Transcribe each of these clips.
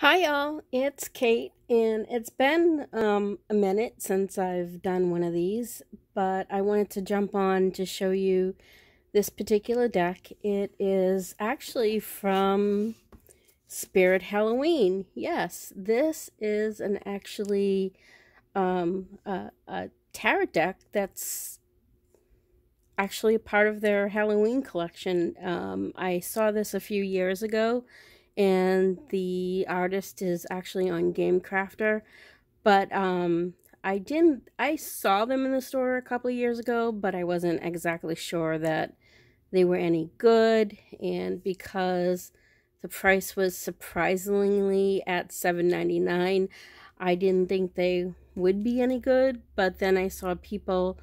Hi, y'all. It's Kate, and it's been um, a minute since I've done one of these, but I wanted to jump on to show you this particular deck. It is actually from Spirit Halloween. Yes, this is an actually um, a, a tarot deck that's actually a part of their Halloween collection. Um, I saw this a few years ago and the artist is actually on GameCrafter. But um, I didn't. I saw them in the store a couple of years ago, but I wasn't exactly sure that they were any good. And because the price was surprisingly at seven ninety nine, I didn't think they would be any good. But then I saw people.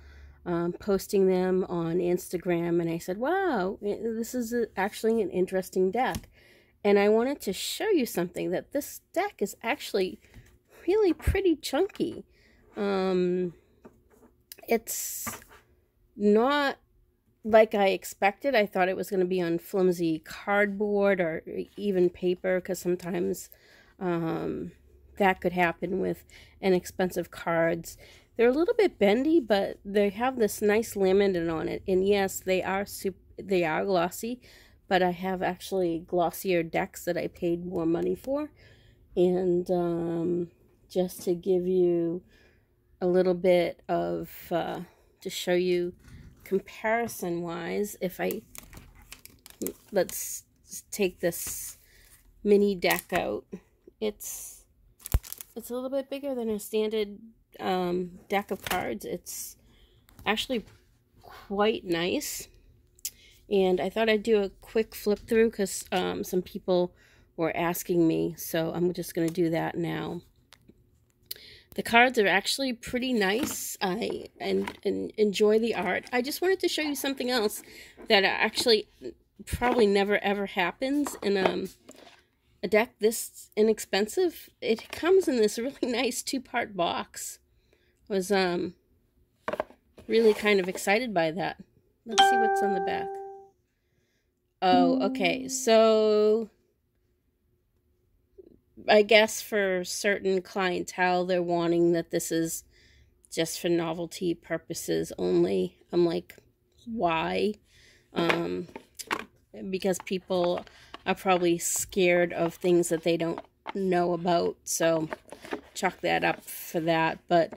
Um, posting them on Instagram, and I said, Wow, this is actually an interesting deck. And I wanted to show you something that this deck is actually really pretty chunky. Um, it's not like I expected. I thought it was going to be on flimsy cardboard or even paper because sometimes um, that could happen with inexpensive cards. They're a little bit bendy, but they have this nice laminate on it. And yes, they are super, they are glossy, but I have actually glossier decks that I paid more money for. And um, just to give you a little bit of, uh, to show you comparison wise, if I, let's take this mini deck out. It's, it's a little bit bigger than a standard um, deck of cards. It's actually quite nice. And I thought I'd do a quick flip through because um, some people were asking me. So I'm just going to do that now. The cards are actually pretty nice. I and, and enjoy the art. I just wanted to show you something else that actually probably never ever happens in um, a deck this inexpensive. It comes in this really nice two-part box. I was um really kind of excited by that. Let's see what's on the back. Oh, okay. So I guess for certain clientele, they're wanting that this is just for novelty purposes only. I'm like, why? Um, because people are probably scared of things that they don't know about. So chalk that up for that. But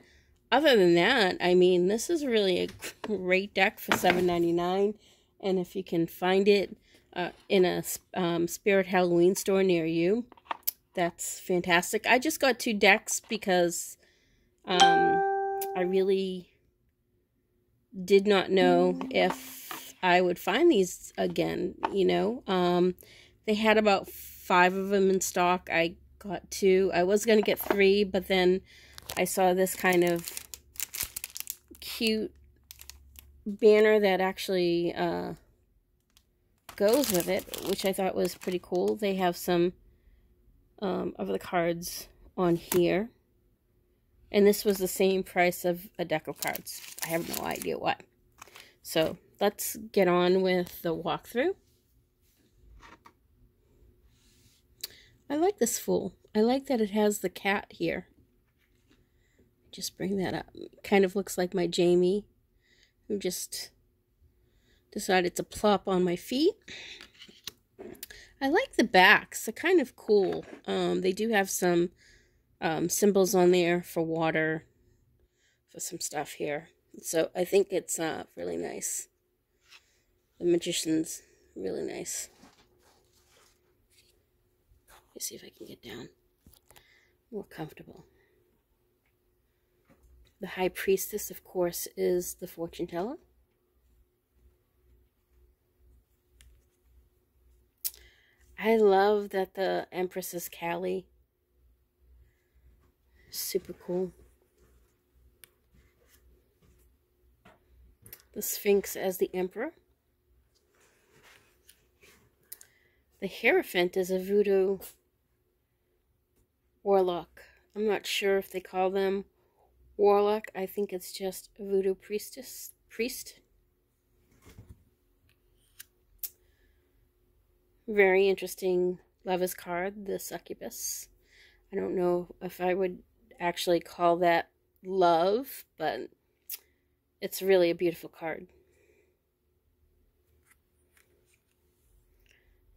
other than that, I mean, this is really a great deck for $7.99. And if you can find it, uh, in a um, Spirit Halloween store near you. That's fantastic. I just got two decks because um, I really did not know if I would find these again, you know. Um, they had about five of them in stock. I got two. I was going to get three, but then I saw this kind of cute banner that actually uh, goes with it, which I thought was pretty cool. They have some um, of the cards on here. And this was the same price of a deck of cards. I have no idea what. So let's get on with the walkthrough. I like this fool. I like that it has the cat here. Just bring that up. Kind of looks like my Jamie, who just decided to plop on my feet. I like the backs. They're kind of cool. Um, they do have some um, symbols on there for water, for some stuff here. So I think it's uh, really nice. The Magician's really nice. Let's see if I can get down more comfortable. The High Priestess, of course, is the fortune teller. I love that the Empress is Kali. Super cool. The Sphinx as the Emperor. The Hierophant is a voodoo warlock. I'm not sure if they call them warlock. I think it's just voodoo priestess. Priest. Very interesting Lovers card, the succubus. I don't know if I would actually call that love, but it's really a beautiful card.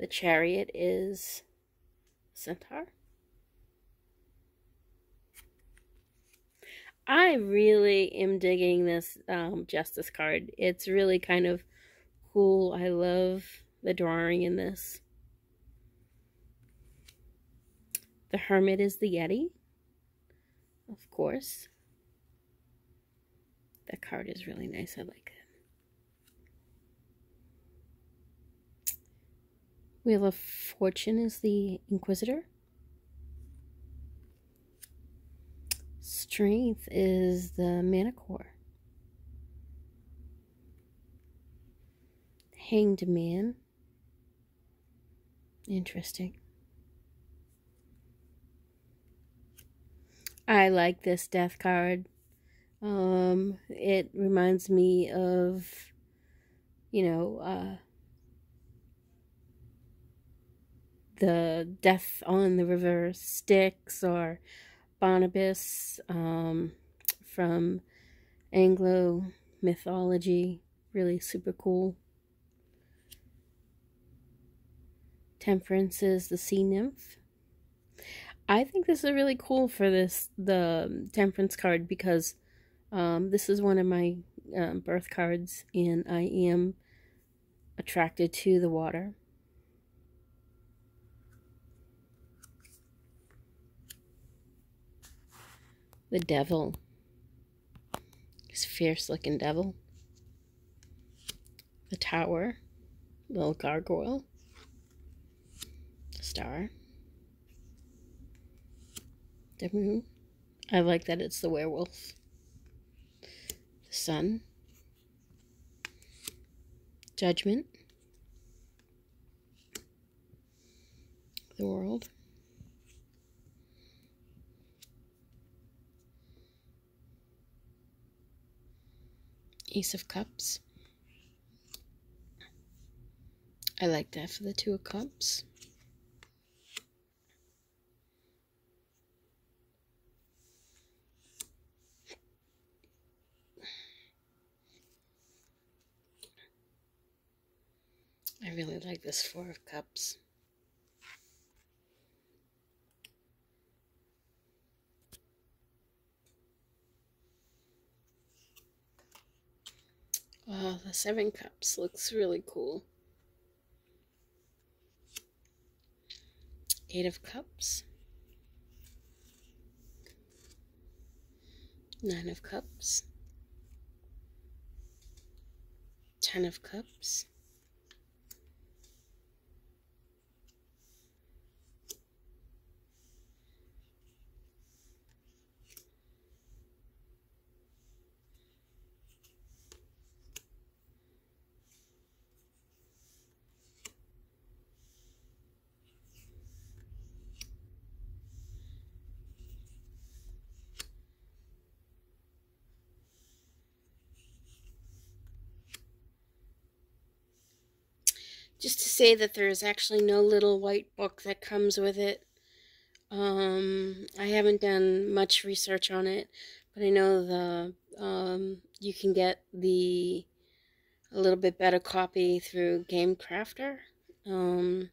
The chariot is centaur. I really am digging this um, Justice card. It's really kind of cool. I love the drawing in this. The Hermit is the Yeti, of course. That card is really nice. I like it. Wheel of Fortune is the Inquisitor. Strength is the Manticore. Hanged Man. Interesting. I like this death card. Um, it reminds me of, you know, uh, the Death on the River Styx or Barnabas um, from Anglo mythology. Really super cool. Temperance is the sea nymph. I think this is really cool for this the temperance card because um, this is one of my um, birth cards and I am attracted to the water. The devil. This fierce looking devil. The tower. Little gargoyle. Star. The moon. I like that it's the werewolf. The sun. Judgment. The world. Ace of Cups. I like that for the Two of Cups. I really like this Four of Cups. Oh, the Seven Cups looks really cool. Eight of Cups. Nine of Cups. Ten of Cups. Just to say that there's actually no little white book that comes with it. Um, I haven't done much research on it, but I know the um, you can get the a little bit better copy through Game Crafter. Um,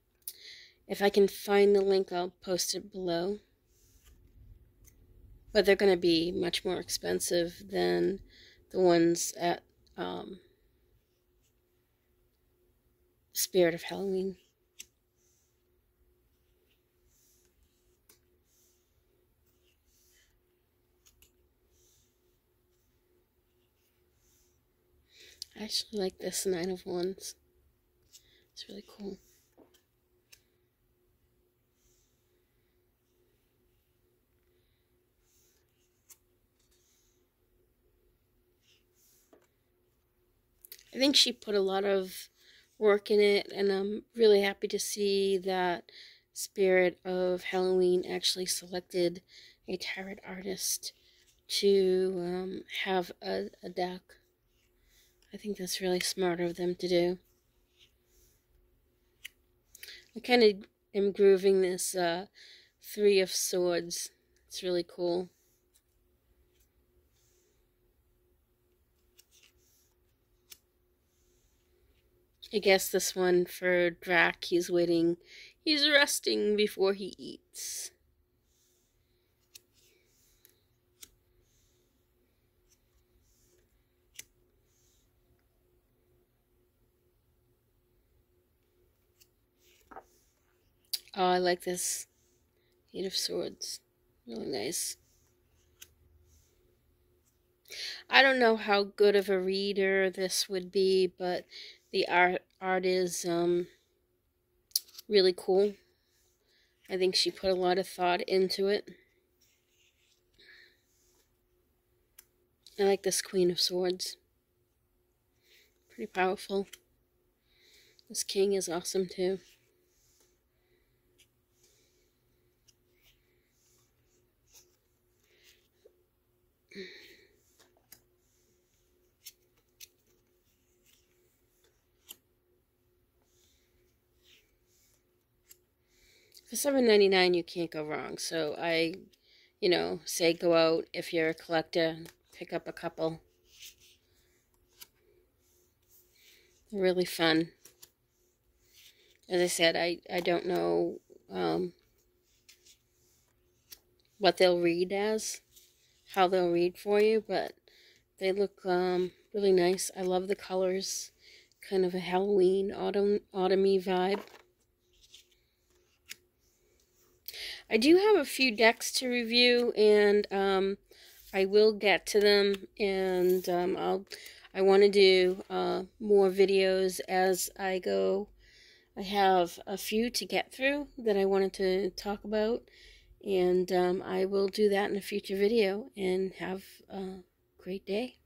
if I can find the link, I'll post it below. But they're going to be much more expensive than the ones at um, spirit of Halloween. I actually like this Nine of Wands. It's really cool. I think she put a lot of work in it, and I'm really happy to see that Spirit of Halloween actually selected a tarot artist to um, have a, a deck. I think that's really smart of them to do. I kind of am grooving this uh, Three of Swords. It's really cool. I guess this one for Drac, he's waiting, he's resting before he eats. Oh, I like this. Eight of Swords. Really nice. I don't know how good of a reader this would be, but the art art is um, really cool. I think she put a lot of thought into it. I like this Queen of Swords. Pretty powerful. This King is awesome too. For seven ninety nine you can't go wrong. So I, you know, say go out if you're a collector, pick up a couple. Really fun. As I said, I I don't know um, what they'll read as, how they'll read for you, but they look um, really nice. I love the colors, kind of a Halloween autumn autumny vibe. I do have a few decks to review, and um, I will get to them, and um, I'll. I want to do uh, more videos as I go. I have a few to get through that I wanted to talk about, and um, I will do that in a future video. And have a great day.